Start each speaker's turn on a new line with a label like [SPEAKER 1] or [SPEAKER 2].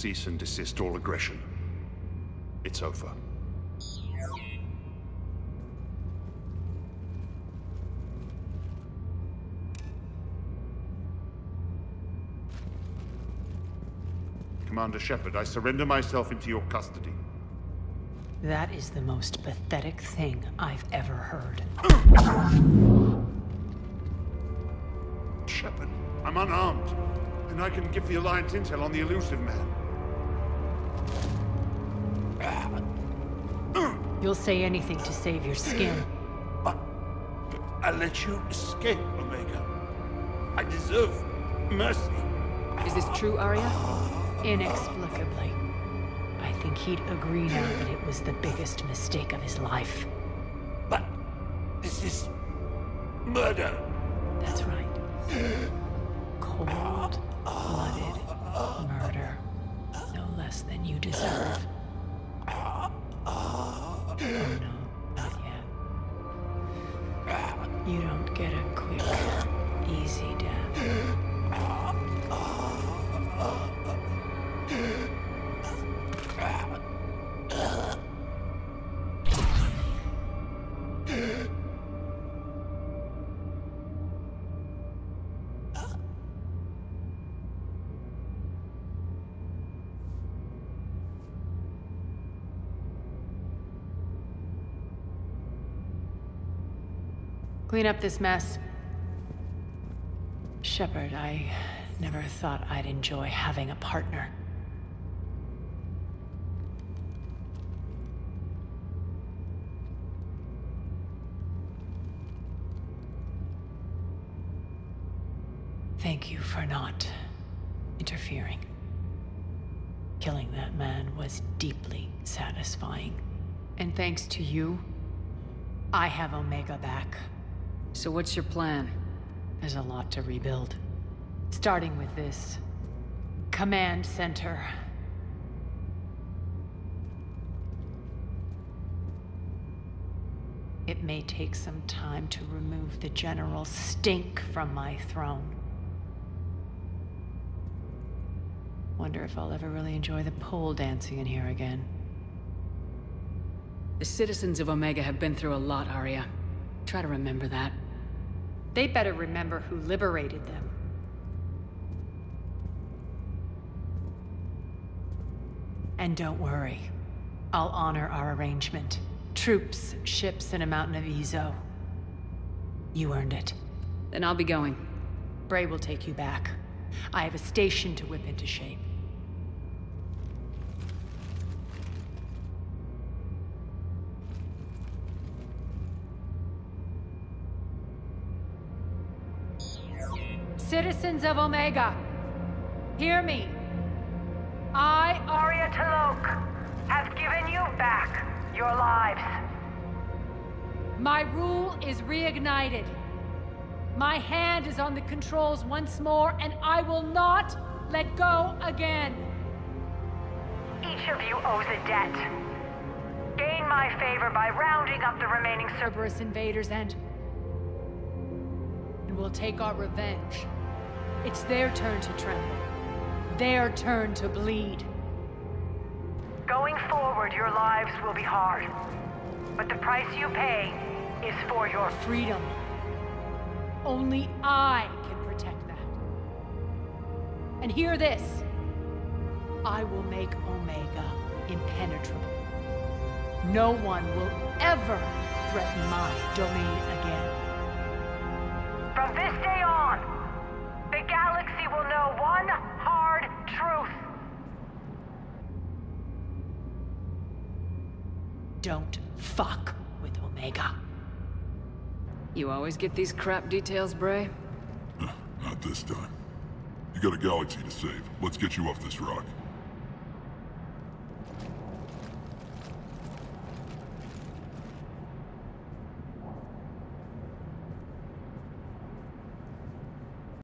[SPEAKER 1] cease and desist all aggression. It's over. Commander Shepard, I surrender myself into your custody.
[SPEAKER 2] That is the most pathetic thing I've ever heard.
[SPEAKER 1] Shepard, I'm unarmed, and I can give the Alliance intel on the Illusive Man.
[SPEAKER 2] You'll say anything to save your skin.
[SPEAKER 1] I'll let you escape, Omega. I deserve mercy.
[SPEAKER 3] Is this true, Aria?
[SPEAKER 2] Inexplicably. I think he'd agree now that it was the biggest mistake of his life.
[SPEAKER 1] But this is murder.
[SPEAKER 2] That's right. Cold-blooded murder. No less than you deserve. Clean up this mess. Shepard, I never thought I'd enjoy having a partner. Thank you for not interfering. Killing that man was deeply satisfying. And thanks to you, I have Omega back.
[SPEAKER 3] So what's your plan?
[SPEAKER 2] There's a lot to rebuild. Starting with this command center. It may take some time to remove the general stink from my throne. Wonder if I'll ever really enjoy the pole dancing in here again.
[SPEAKER 3] The citizens of Omega have been through a lot, Aria. Try to remember that.
[SPEAKER 2] They better remember who liberated them. And don't worry. I'll honor our arrangement. Troops, ships, and a mountain of eezo. You earned it.
[SPEAKER 3] Then I'll be going.
[SPEAKER 2] Bray will take you back. I have a station to whip into shape. Citizens of Omega, hear me. I,
[SPEAKER 4] Aria T'Loak, have given you back your lives.
[SPEAKER 2] my rule is reignited. My hand is on the controls once more, and I will not let go again.
[SPEAKER 4] Each of you owes a debt. Gain my favor by rounding up the remaining
[SPEAKER 2] Cerberus invaders and... And we'll take our revenge. It's their turn to tremble. Their turn to bleed.
[SPEAKER 4] Going forward, your lives will be hard. But the price you pay is for your
[SPEAKER 2] Freedom. Only I can protect that. And hear this. I will make Omega impenetrable. No one will ever threaten my domain again.
[SPEAKER 4] From this day on, will know one hard truth.
[SPEAKER 2] Don't fuck with Omega.
[SPEAKER 3] You always get these crap details, Bray?
[SPEAKER 5] Not this time. You got a galaxy to save. Let's get you off this rock.